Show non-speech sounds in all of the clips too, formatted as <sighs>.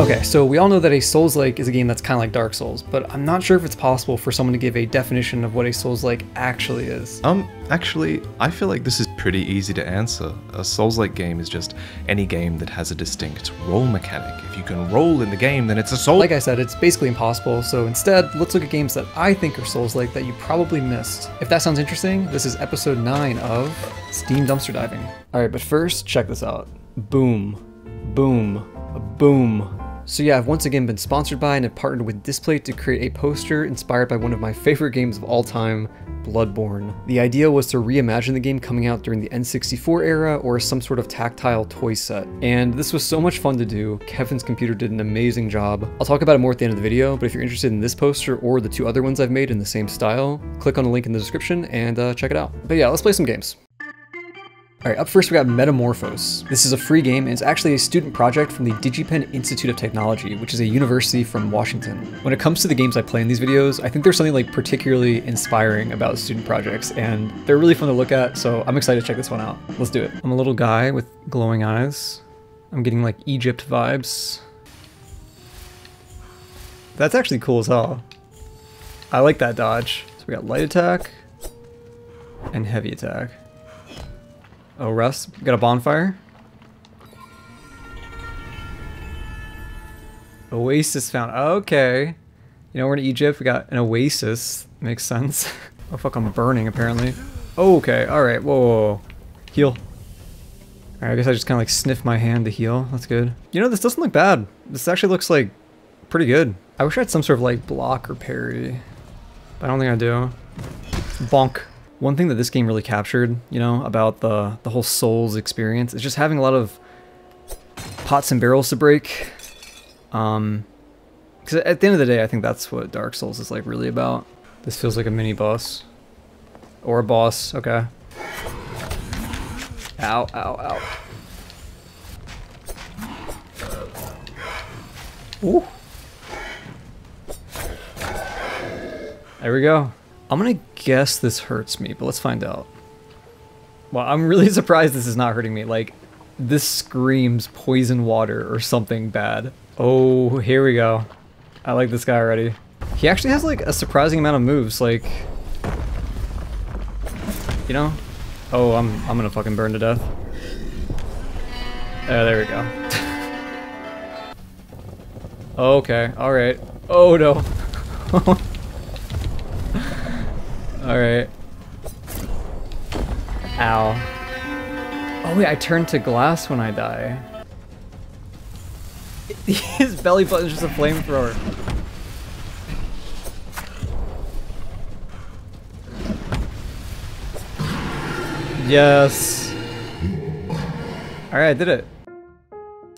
Okay, so we all know that a Souls-like is a game that's kind of like Dark Souls, but I'm not sure if it's possible for someone to give a definition of what a Souls-like actually is. Um, actually, I feel like this is pretty easy to answer. A Souls-like game is just any game that has a distinct roll mechanic. If you can roll in the game, then it's a Soul. Like I said, it's basically impossible, so instead, let's look at games that I think are Souls-like that you probably missed. If that sounds interesting, this is episode 9 of Steam Dumpster Diving. Alright, but first, check this out. Boom. Boom. Boom. So yeah, I've once again been sponsored by and have partnered with Displate to create a poster inspired by one of my favorite games of all time, Bloodborne. The idea was to reimagine the game coming out during the N64 era or some sort of tactile toy set. And this was so much fun to do, Kevin's computer did an amazing job. I'll talk about it more at the end of the video, but if you're interested in this poster or the two other ones I've made in the same style, click on the link in the description and uh, check it out. But yeah, let's play some games. Alright, up first we got Metamorphos. This is a free game and it's actually a student project from the DigiPen Institute of Technology, which is a university from Washington. When it comes to the games I play in these videos, I think there's something like particularly inspiring about student projects and they're really fun to look at, so I'm excited to check this one out. Let's do it. I'm a little guy with glowing eyes. I'm getting like Egypt vibes. That's actually cool as hell. I like that dodge. So we got light attack and heavy attack. Oh, Russ, got a bonfire? Oasis found. Okay. You know, we're in Egypt. We got an oasis. Makes sense. <laughs> oh, fuck, I'm burning, apparently. Okay. Alright. Whoa, whoa, whoa. Heal. Alright, I guess I just kind of like sniff my hand to heal. That's good. You know, this doesn't look bad. This actually looks like pretty good. I wish I had some sort of like block or parry. But I don't think I do. Bonk. One thing that this game really captured, you know, about the, the whole Souls experience is just having a lot of pots and barrels to break. Um, because at the end of the day, I think that's what Dark Souls is like really about. This feels like a mini boss. Or a boss, okay. Ow, ow, ow. Ooh. There we go. I'm gonna guess this hurts me, but let's find out. Well, I'm really <laughs> surprised this is not hurting me. Like, this screams poison water or something bad. Oh, here we go. I like this guy already. He actually has like a surprising amount of moves, like... You know? Oh, I'm, I'm gonna fucking burn to death. Oh, there we go. <laughs> okay, alright. Oh no. <laughs> Alright. Ow. Oh wait, I turn to glass when I die. <laughs> His belly button is just a flamethrower. Yes. Alright, I did it.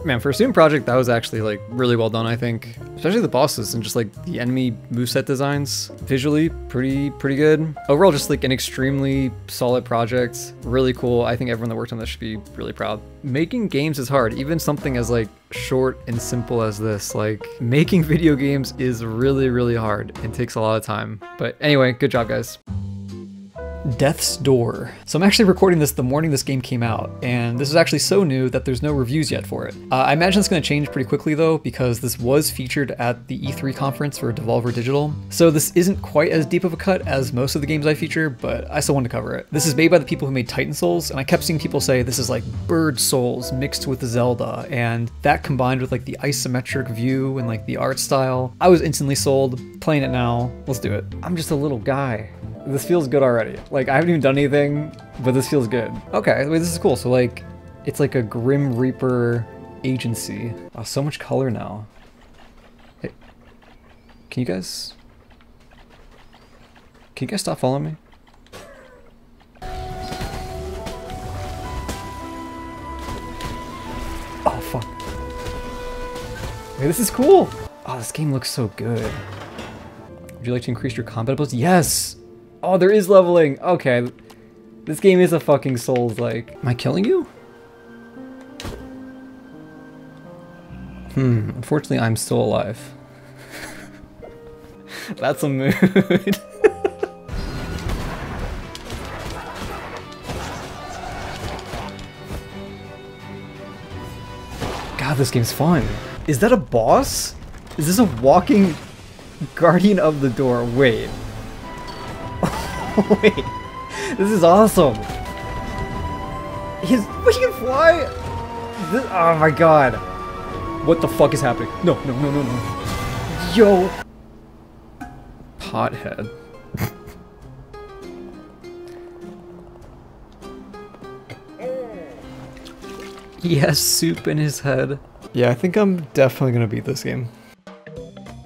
Man, for a student project, that was actually like really well done, I think. Especially the bosses and just like the enemy moveset designs. Visually, pretty, pretty good. Overall, just like an extremely solid project. Really cool. I think everyone that worked on this should be really proud. Making games is hard. Even something as like short and simple as this. Like making <laughs> video games is really, really hard. It takes a lot of time. But anyway, good job guys. Death's Door. So I'm actually recording this the morning this game came out, and this is actually so new that there's no reviews yet for it. Uh, I imagine it's going to change pretty quickly though, because this was featured at the E3 conference for Devolver Digital. So this isn't quite as deep of a cut as most of the games I feature, but I still wanted to cover it. This is made by the people who made Titan Souls, and I kept seeing people say this is like Bird Souls mixed with Zelda, and that combined with like the isometric view and like the art style, I was instantly sold. Playing it now, let's do it. I'm just a little guy. This feels good already. Like, I haven't even done anything, but this feels good. Okay, wait, this is cool. So, like, it's like a Grim Reaper agency. Oh, so much color now. Hey, can you guys... Can you guys stop following me? Oh, fuck. Wait, this is cool! Oh, this game looks so good. Would you like to increase your combat abilities? Yes! Oh, there is leveling. Okay. This game is a fucking Souls-like. Am I killing you? Hmm, unfortunately I'm still alive. <laughs> That's a mood. <laughs> God, this game's fun. Is that a boss? Is this a walking <laughs> guardian of the door? Wait. <laughs> Wait. This is awesome. He's he can fly. This, oh my god. What the fuck is happening? No, no, no, no, no. Yo. Pothead. he has soup in his head. Yeah, I think I'm definitely gonna beat this game.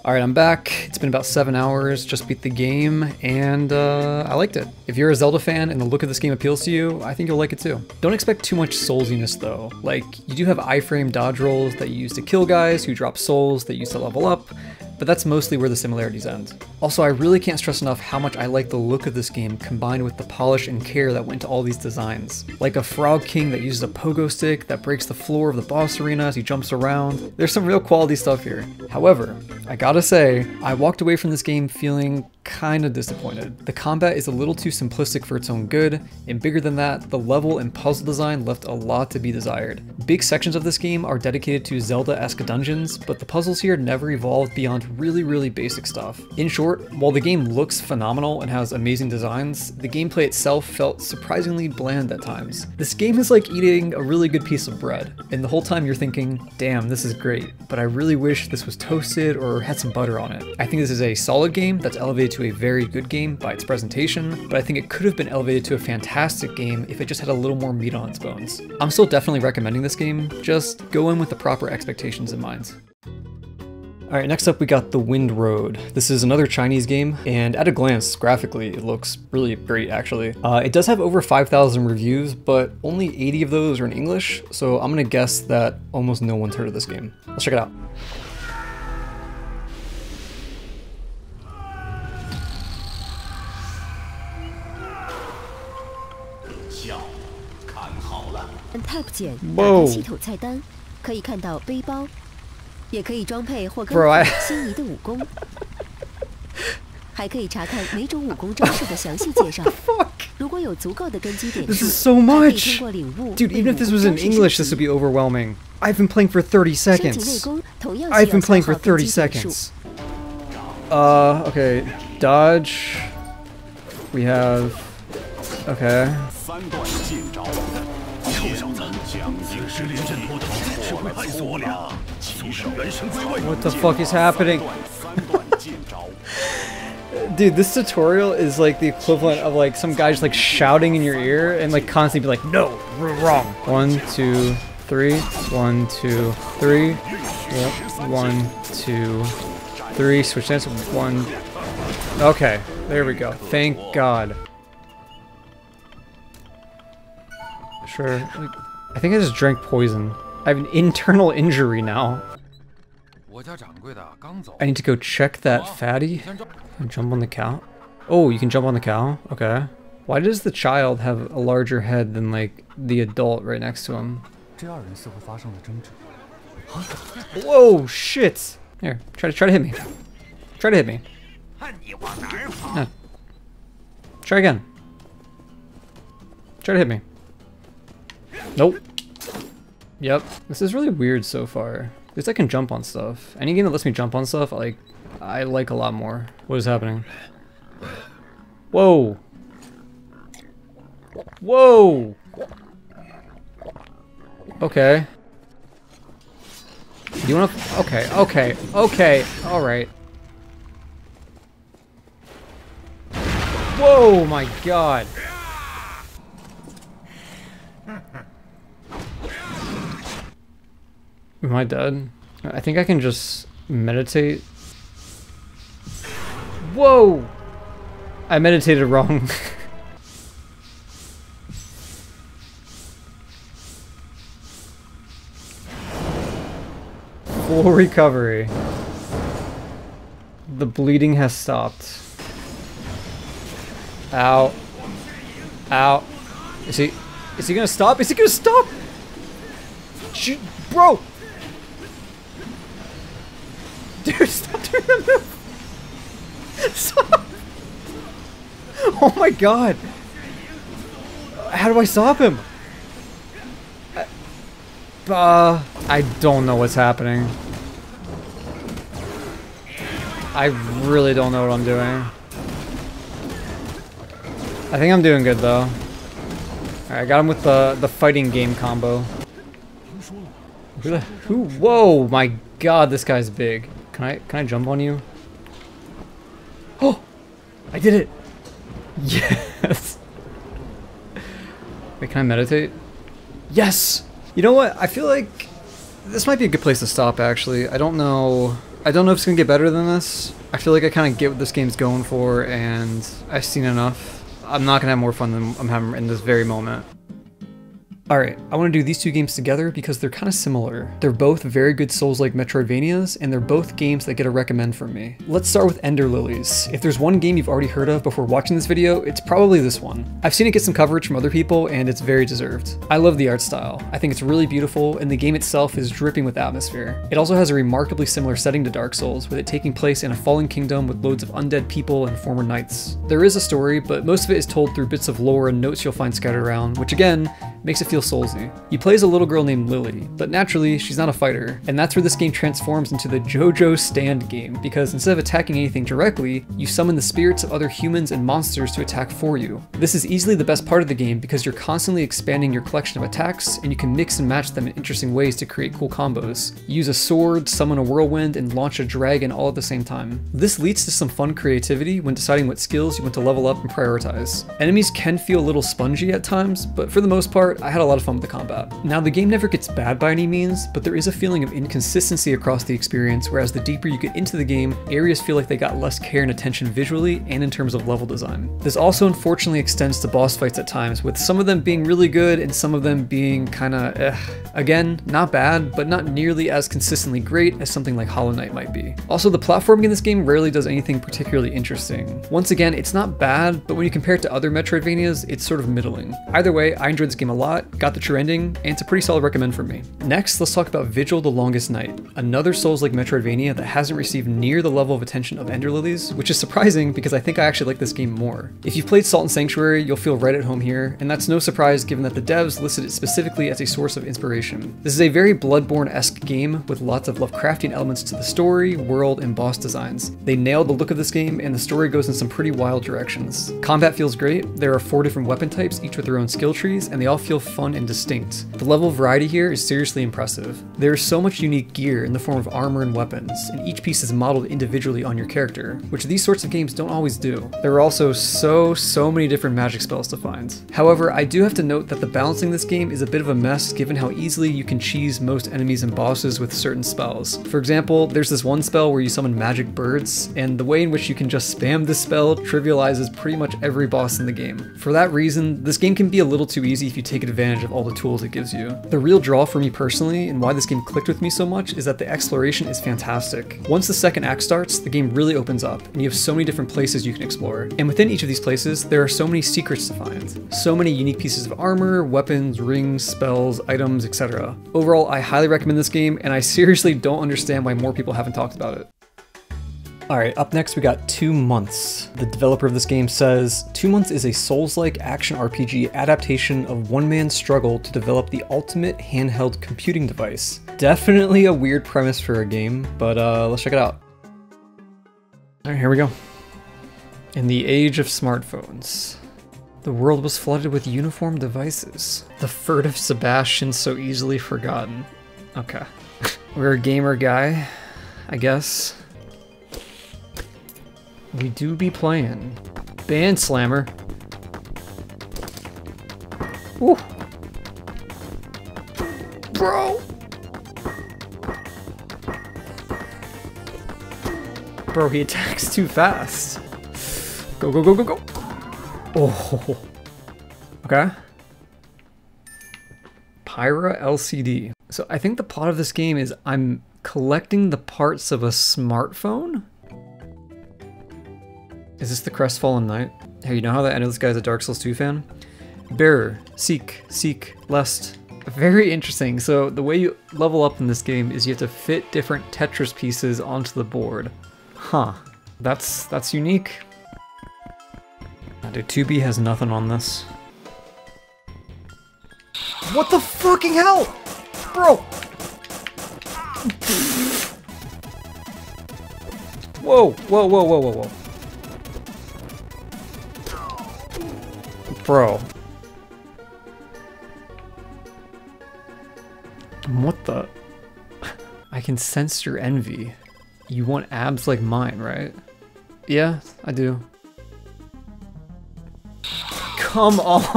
Alright, I'm back. It's been about seven hours, just beat the game, and uh, I liked it. If you're a Zelda fan and the look of this game appeals to you, I think you'll like it too. Don't expect too much soulsiness though. Like, you do have iframe dodge rolls that you use to kill guys who drop souls that you use to level up, but that's mostly where the similarities end. Also, I really can't stress enough how much I like the look of this game combined with the polish and care that went into all these designs. Like a Frog King that uses a pogo stick that breaks the floor of the boss arena as he jumps around. There's some real quality stuff here. However, I gotta say, I walked away from this game feeling kinda disappointed. The combat is a little too simplistic for its own good, and bigger than that, the level and puzzle design left a lot to be desired. Big sections of this game are dedicated to Zelda-esque dungeons, but the puzzles here never evolved beyond really, really basic stuff. In short, while the game looks phenomenal and has amazing designs, the gameplay itself felt surprisingly bland at times. This game is like eating a really good piece of bread, and the whole time you're thinking, damn, this is great, but I really wish this was toasted or had some butter on it. I think this is a solid game that's elevated to a very good game by its presentation, but I think it could have been elevated to a fantastic game if it just had a little more meat on its bones. I'm still definitely recommending this game, just go in with the proper expectations in mind. Alright, next up we got The Wind Road. This is another Chinese game, and at a glance, graphically, it looks really great actually. Uh, it does have over 5,000 reviews, but only 80 of those are in English, so I'm gonna guess that almost no one's heard of this game. Let's check it out. Tab 键打 Whoa 开系统菜单，可以看到背包，也可以装配或更 Bro, I- 换心仪的武功，还可以查看每种武功招式的详细介绍。如果有足够的根基点 This 数， is so 还可以 much! 通过领悟 Dude, 为 even if 武 this 功 was in 招式 English, 升 this would 级 be overwhelming. I've been playing for 30升级内 seconds. 功同样 I've 需要 been playing 消 for 耗根 30基点数。 seconds. Uh, okay. Dodge. We have. Okay. what the fuck is happening? <laughs> Dude, this tutorial is like the equivalent of like some guy just like shouting in your ear and like constantly be like, no, wrong. One, two, three. One, two, three. Yep. One, two, three. Switch dance. One. Okay, there we go. Thank God. Sure. I think I just drank poison. I have an internal injury now. I need to go check that fatty. Jump on the cow. Oh, you can jump on the cow? Okay. Why does the child have a larger head than, like, the adult right next to him? Whoa, shit! Here, try to, try to hit me. Try to hit me. No. Try again. Try to hit me. Nope. Yep. This is really weird so far. At least I can jump on stuff. Any game that lets me jump on stuff, like, I like a lot more. What is happening? Whoa. Whoa. Okay. You wanna? Okay, okay, okay, alright. Whoa, my god. Am I dead? I think I can just meditate. Whoa! I meditated wrong. <laughs> Full recovery. The bleeding has stopped. Ow. Ow. Is he... Is he gonna stop? Is he gonna stop? Bro! Dude, stop doing that move! Stop! Oh my god! How do I stop him? Uh, I don't know what's happening. I really don't know what I'm doing. I think I'm doing good though. Alright, I got him with the, the fighting game combo. Who who? Whoa, my god, this guy's big. Can I, can I jump on you? Oh, I did it. Yes. Wait, can I meditate? Yes! You know what? I feel like this might be a good place to stop, actually. I don't know... I don't know if it's gonna get better than this. I feel like I kind of get what this game's going for, and I've seen enough. I'm not gonna have more fun than I'm having in this very moment. Alright, I want to do these two games together because they're kind of similar. They're both very good Souls-like Metroidvanias, and they're both games that get a recommend from me. Let's start with Ender Lilies. If there's one game you've already heard of before watching this video, it's probably this one. I've seen it get some coverage from other people, and it's very deserved. I love the art style. I think it's really beautiful, and the game itself is dripping with atmosphere. It also has a remarkably similar setting to Dark Souls, with it taking place in a fallen kingdom with loads of undead people and former knights. There is a story, but most of it is told through bits of lore and notes you'll find scattered around, which again, makes it feel soulsy. You play as a little girl named Lily, but naturally, she's not a fighter, and that's where this game transforms into the JoJo stand game, because instead of attacking anything directly, you summon the spirits of other humans and monsters to attack for you. This is easily the best part of the game because you're constantly expanding your collection of attacks, and you can mix and match them in interesting ways to create cool combos. Use a sword, summon a whirlwind, and launch a dragon all at the same time. This leads to some fun creativity when deciding what skills you want to level up and prioritize. Enemies can feel a little spongy at times, but for the most part, I had a lot of fun with the combat. Now the game never gets bad by any means, but there is a feeling of inconsistency across the experience, whereas the deeper you get into the game, areas feel like they got less care and attention visually and in terms of level design. This also unfortunately extends to boss fights at times, with some of them being really good and some of them being kinda eh. Again, not bad, but not nearly as consistently great as something like Hollow Knight might be. Also, the platforming in this game rarely does anything particularly interesting. Once again, it's not bad, but when you compare it to other Metroidvanias, it's sort of middling. Either way, I enjoyed this game a lot, got the true ending, and it's a pretty solid recommend from me. Next, let's talk about Vigil the Longest Night, another Souls-like Metroidvania that hasn't received near the level of attention of Ender Lilies, which is surprising because I think I actually like this game more. If you've played Salt and Sanctuary, you'll feel right at home here, and that's no surprise given that the devs listed it specifically as a source of inspiration. This is a very Bloodborne-esque game with lots of Lovecraftian elements to the story, world, and boss designs. They nailed the look of this game, and the story goes in some pretty wild directions. Combat feels great, there are four different weapon types, each with their own skill trees, and they all feel fun and distinct. The level of variety here is seriously impressive. There is so much unique gear in the form of armor and weapons, and each piece is modeled individually on your character, which these sorts of games don't always do. There are also so, so many different magic spells to find. However, I do have to note that the balancing this game is a bit of a mess given how easily you can cheese most enemies and bosses with certain spells. For example, there's this one spell where you summon magic birds, and the way in which you can just spam this spell trivializes pretty much every boss in the game. For that reason, this game can be a little too easy if you take advantage of all the tools it gives you. The real draw for me personally, and why this game clicked with me so much, is that the exploration is fantastic. Once the second act starts, the game really opens up, and you have so many different places you can explore. And within each of these places, there are so many secrets to find. So many unique pieces of armor, weapons, rings, spells, items, etc. Overall, I highly recommend this game, and I seriously don't understand why more people haven't talked about it. Alright, up next we got Two Months. The developer of this game says, Two Months is a Souls-like action RPG adaptation of one man's struggle to develop the ultimate handheld computing device. Definitely a weird premise for a game, but uh, let's check it out. Alright, here we go. In the age of smartphones, the world was flooded with uniform devices. The furtive Sebastian so easily forgotten. Okay. <laughs> We're a gamer guy, I guess. We do be playing. Band Slammer. Ooh. Bro! Bro, he attacks too fast. Go, go, go, go, go. Oh. Okay. Pyra LCD. So I think the plot of this game is I'm collecting the parts of a smartphone? Is this the Crestfallen Knight? Hey, you know how that know this guy's a Dark Souls 2 fan? Bearer, seek, seek, lust. Very interesting. So the way you level up in this game is you have to fit different Tetris pieces onto the board. Huh. That's that's unique. Dude, 2B has nothing on this. What the fucking hell? Bro! Whoa, whoa, whoa, whoa, whoa, whoa. Bro. What the? I can sense your envy. You want abs like mine, right? Yeah, I do. Come on! <laughs>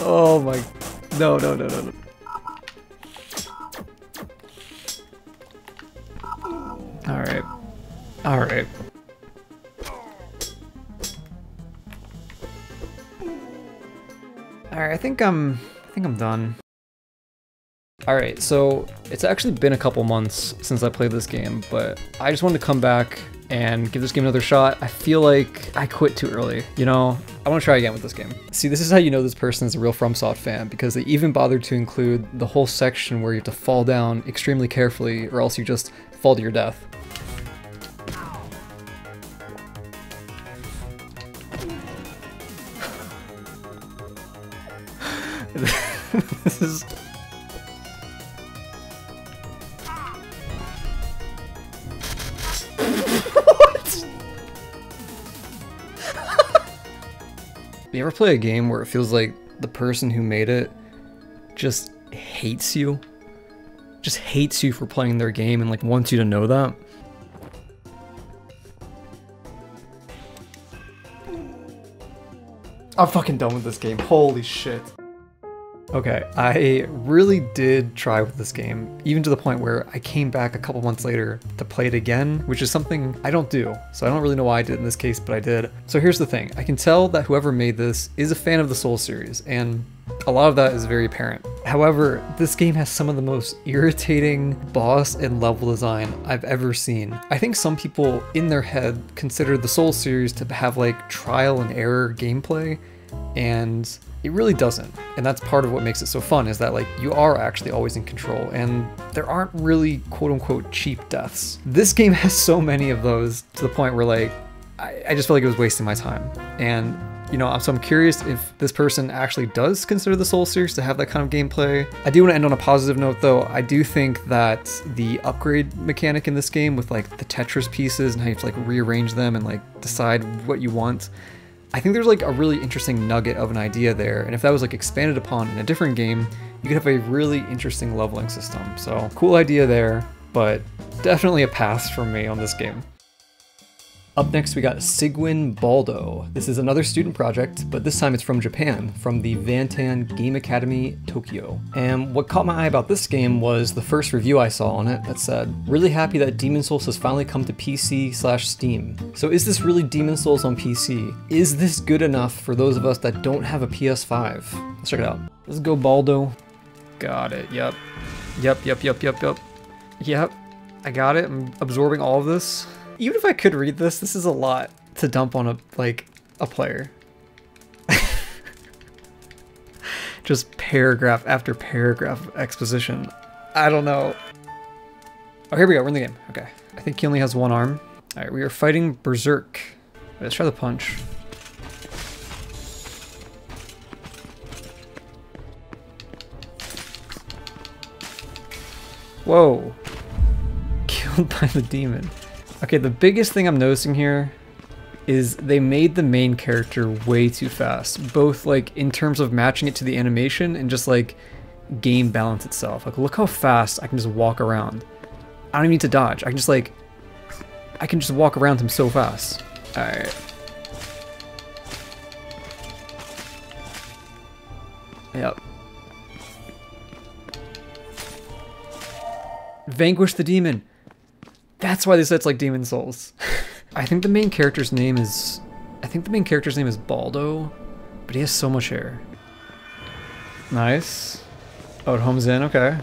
oh my... No, no, no, no, no. Alright. Alright. I think I'm... I think I'm done. Alright, so it's actually been a couple months since I played this game, but I just wanted to come back and give this game another shot. I feel like I quit too early, you know? I want to try again with this game. See, this is how you know this person is a real FromSoft fan, because they even bothered to include the whole section where you have to fall down extremely carefully, or else you just fall to your death. This is... what? you ever play a game where it feels like the person who made it just hates you? Just hates you for playing their game and like wants you to know that? I'm fucking done with this game. Holy shit. Okay, I really did try with this game, even to the point where I came back a couple months later to play it again, which is something I don't do, so I don't really know why I did in this case, but I did. So here's the thing, I can tell that whoever made this is a fan of the Soul series, and a lot of that is very apparent. However, this game has some of the most irritating boss and level design I've ever seen. I think some people in their head consider the Soul series to have like trial and error gameplay, and it really doesn't. And that's part of what makes it so fun is that like you are actually always in control and there aren't really quote unquote cheap deaths. This game <laughs> has so many of those to the point where like I, I just felt like it was wasting my time. And you know, so I'm curious if this person actually does consider the Soul series to have that kind of gameplay. I do want to end on a positive note though. I do think that the upgrade mechanic in this game with like the Tetris pieces and how you have to like rearrange them and like decide what you want I think there's like a really interesting nugget of an idea there, and if that was like expanded upon in a different game, you could have a really interesting leveling system. So cool idea there, but definitely a pass from me on this game. Up next we got SgyuinBaldo. This is another student project, but this time it's from Japan, from the Vantan Game Academy Tokyo. And what caught my eye about this game was the first review I saw on it that said, really happy that Demon Souls has finally come to PC slash Steam. So is this really Demon Souls on PC? Is this good enough for those of us that don't have a PS5? Let's check it out. Let's go Baldo. Got it, yep. Yep, yep, yep, yep, yep. Yep, I got it, I'm absorbing all of this. <laughs> Even if I could read this, this is a lot to dump on a, like, a player. <laughs> Just paragraph after paragraph of exposition. I don't know. Oh, here we go, we're in the game. Okay. I think he only has one arm. Alright, we are fighting Berserk. Let's try the punch. Whoa. <laughs> Killed by the demon. Okay, the biggest thing I'm noticing here is they made the main character way too fast, both like in terms of matching it to the animation and just like game balance itself. Like look how fast I can just walk around. I don't even need to dodge. I can just like, I can just walk around him so fast. Alright. Yep. Vanquish the demon. That's why they said it's like Demon Souls. I think the main character's name is... I think the main character's name is Baldo, but he has so much hair. Nice. Oh, it homes in, okay.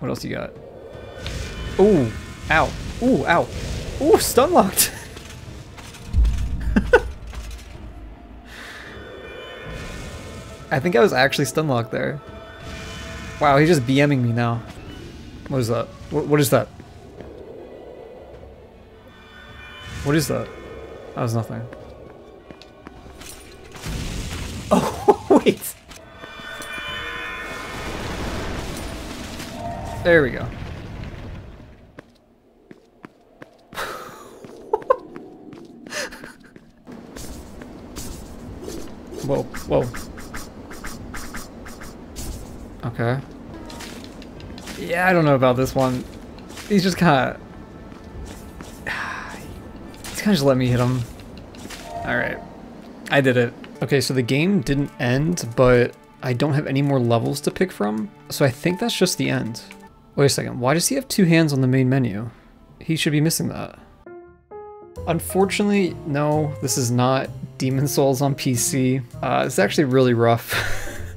What else you got? Ooh, ow. Ooh, ow. Ooh, stun locked. <laughs> I think I was actually stun locked there. Wow, he's just BMing me now. What is that? What, what is that? What is that? That was nothing. <laughs> Oh, wait! There we go. <laughs> whoa, whoa. Okay. Yeah, I don't know about this one. He's just kind of... <sighs> He's kind of just let me hit him. Alright. I did it. Okay, so the game didn't end, but I don't have any more levels to pick from. So I think that's just the end. Wait a second, why does he have two hands on the main menu? He should be missing that. Unfortunately, no, this is not Demon Souls on PC. Uh, it's actually really rough,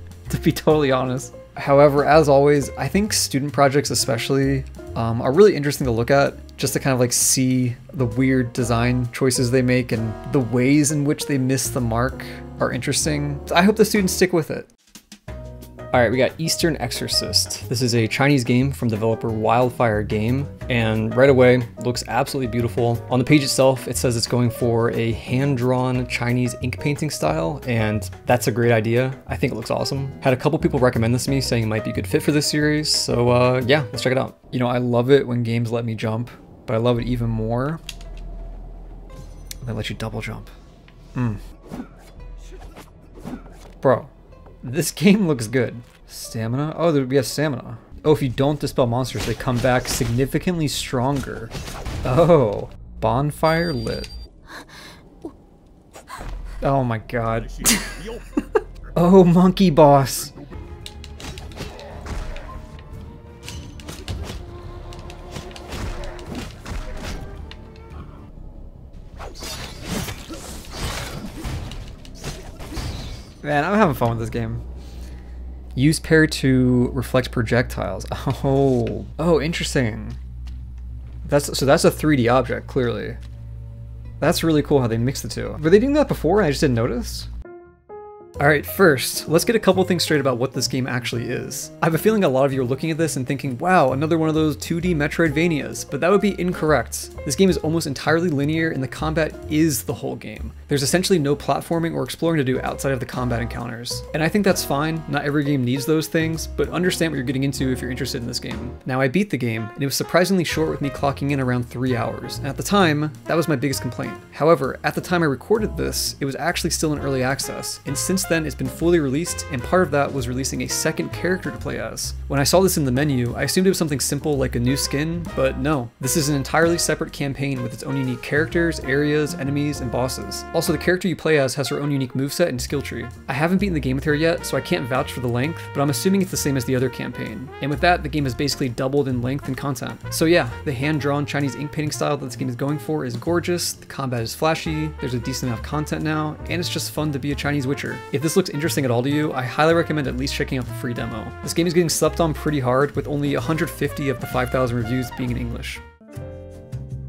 <laughs> to be totally honest. However, as always, I think student projects especially um, are really interesting to look at just to kind of like see the weird design choices they make and the ways in which they miss the mark are interesting. I hope the students stick with it. All right, we got Eastern Exorcist. This is a Chinese game from developer Wildfire Game, and right away, looks absolutely beautiful. On the page itself, it says it's going for a hand-drawn Chinese ink painting style, and that's a great idea. I think it looks awesome. Had a couple people recommend this to me, saying it might be a good fit for this series, so uh, yeah, let's check it out. You know, I love it when games let me jump, but I love it even more when they let you double jump. Mm. Bro, this game looks good. Stamina? Oh, there, we have stamina. Oh, if you don't dispel monsters, they come back significantly stronger. Oh, bonfire lit. Oh my god. <laughs> oh, monkey boss. Man, I'm having fun with this game. Use parry to reflect projectiles. <laughs> Oh, oh, interesting. That's so that's a 3D object, clearly. That's really cool how they mix the two. Were they doing that before and I just didn't notice? Alright, first, let's get a couple things straight about what this game actually is. I have a feeling a lot of you are looking at this and thinking, wow, another one of those 2D Metroidvanias, but that would be incorrect. This game is almost entirely linear and the combat is the whole game. There's essentially no platforming or exploring to do outside of the combat encounters. And I think that's fine, not every game needs those things, but understand what you're getting into if you're interested in this game. Now I beat the game, and it was surprisingly short with me clocking in around 3 hours, and at the time, that was my biggest complaint. However, at the time I recorded this, it was actually still in early access, and since then it's been fully released, and part of that was releasing a second character to play as. When I saw this in the menu, I assumed it was something simple like a new skin, but no. This is an entirely separate campaign with its own unique characters, areas, enemies, and bosses. Also, the character you play as has her own unique moveset and skill tree. I haven't beaten the game with her yet, so I can't vouch for the length, but I'm assuming it's the same as the other campaign. And with that, the game has basically doubled in length and content. So yeah, the hand-drawn Chinese ink painting style that this game is going for is gorgeous, the combat is flashy, there's a decent amount of content now, and it's just fun to be a Chinese Witcher. If this looks interesting at all to you, I highly recommend at least checking out the free demo. This game is getting slept on pretty hard, with only 150 of the 5,000 reviews being in English.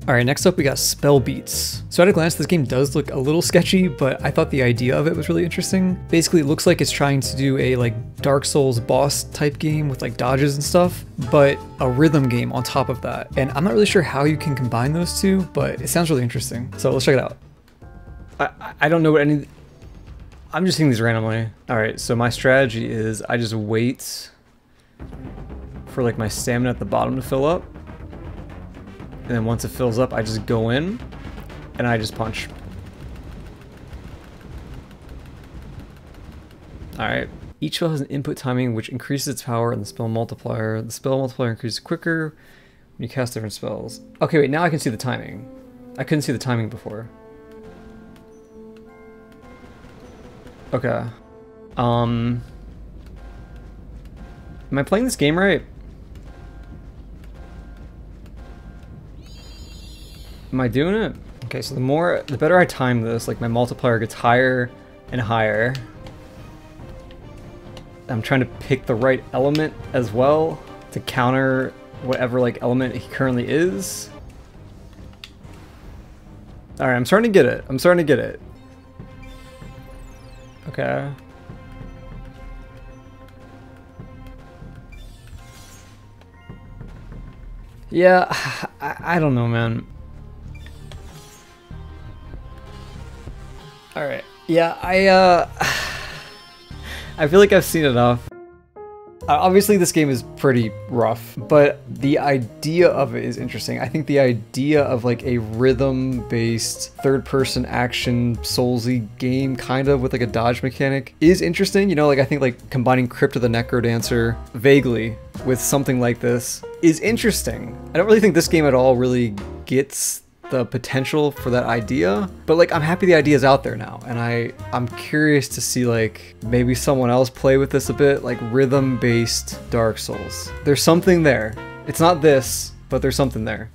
Alright, next up we got Spell Beats. So at a glance, this game does look a little <laughs> sketchy, but I thought the idea of it was really interesting. Basically, it looks like it's trying to do a like Dark Souls boss type game with like dodges and stuff, but a rhythm game on top of that. And I'm not really sure how you can combine those two, but it sounds really interesting. So let's check it out. I, I don't know what any... I'm just seeing these randomly. Alright, so my strategy is I just wait for like my stamina at the bottom to fill up. And then once it fills up, I just go in and I just punch. Alright. Each spell has an input timing which increases its power and the spell multiplier. The spell multiplier increases quicker when you cast different spells. Okay, wait, now I can see the timing. I couldn't see the timing before. Okay. Um... Am I playing this game right? Am I doing it? Okay, so the more, the better I time this, like my multiplier gets higher and higher. I'm trying to pick the right element as well to counter whatever like element he currently is. Alright, I'm starting to get it. I'm starting to get it. Okay. Yeah, <sighs> I, I don't know, man. Alright. Yeah, I, uh... <sighs> I feel like I've seen enough. Uh, Obviously, this game is pretty rough, but the idea of it is interesting. I think the idea of like a rhythm-based third-person action Soulsy game, kind of with like a dodge mechanic, is interesting. You know, like I think like combining Crypt of the Necro Dancer vaguely with something like this is interesting. I don't really think this game at all really gets the potential for that idea but like i'm happy the idea is out there now and i i'm curious to see like maybe someone else play with this a bit like rhythm based dark souls. There's something there. It's not this but there's something there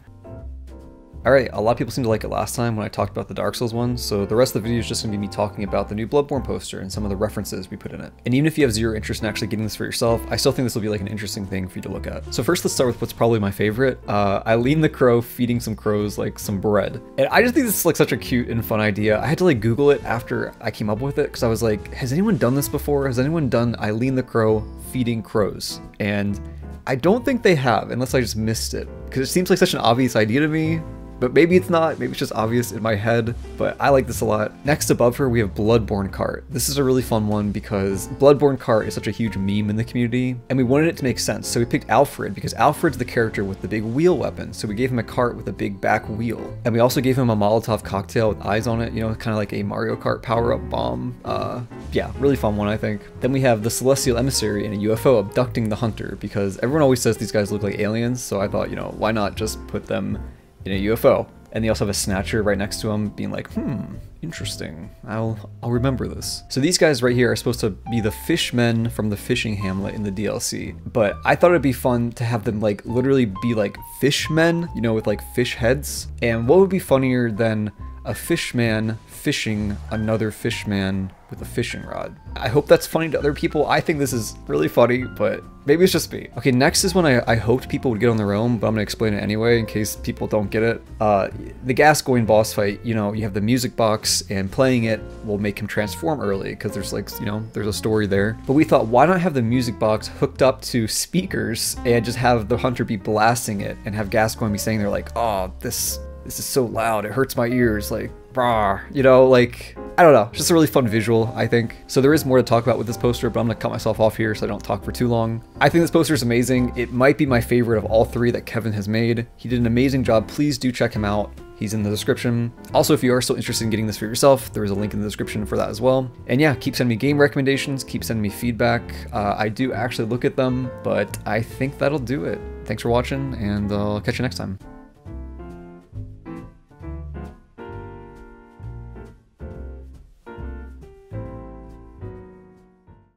Alright, a lot of people seem to like it last time when I talked about the Dark Souls one, so the rest of the video is just going to be me talking about the new Bloodborne poster and some of the references we put in it. And even if you have zero interest in actually getting this for yourself, I still think this will be like an interesting thing for you to look at. So first let's start with what's probably my favorite. Uh, Eileen the Crow feeding some crows like some bread. And I just think this is like such a cute and fun idea. I had to like Google it after I came up with it because I was like, has anyone done this before? Has anyone done Eileen the Crow feeding crows? And I don't think they have, unless I just missed it. Because it seems like such an obvious idea to me, but maybe it's not, maybe it's just obvious in my head, but I like this a lot. Next above her, we have Bloodborne Cart. This is a really fun one because Bloodborne Cart is such a huge meme in the community, and we wanted it to make sense, so we picked Alfred because Alfred's the character with the big wheel weapon, so we gave him a cart with a big back wheel. And we also gave him a Molotov cocktail with eyes on it, you know, kind of like a Mario Kart power-up bomb. Uh, yeah, really fun one, I think. Then we have the Celestial Emissary and a UFO abducting the Hunter because everyone always says these guys look like aliens, so I thought, you know, why not just put them in a UFO. And they also have a snatcher right next to him being like, hmm, interesting. I'll I'll remember this. So these guys right here are supposed to be the fishmen from the fishing hamlet in the DLC. But I thought it'd be fun to have them like literally be like fishmen, you know, with like fish heads. And what would be funnier than a fishman fishing another fishman with a fishing rod. I hope that's funny to other people. I think this is really funny, but maybe it's just me. Okay, next is when I, I hoped people would get on their own, but I'm gonna explain it anyway in case people don't get it. Uh, the Gascoigne boss fight, you know, you have the music box and playing it will make him transform early because there's like, you know, there's a story there. But we thought, why not have the music box hooked up to speakers and just have the hunter be blasting it and have Gascoigne be saying they're like, oh, this this is so loud, it hurts my ears, like, rah, you know, like, I don't know, it's just a really fun visual, I think. So there is more to talk about with this poster, but I'm gonna cut myself off here so I don't talk for too long. I think this poster is amazing. It might be my favorite of all three that Kevin has made. He did an amazing job. Please do check him out. He's in the description. Also, if you are still interested in getting this for yourself, there is a link in the description for that as well. And yeah, keep sending me game recommendations, keep sending me feedback. Uh, I do actually look at them, but I think that'll do it. Thanks for watching, and I'll catch you next time.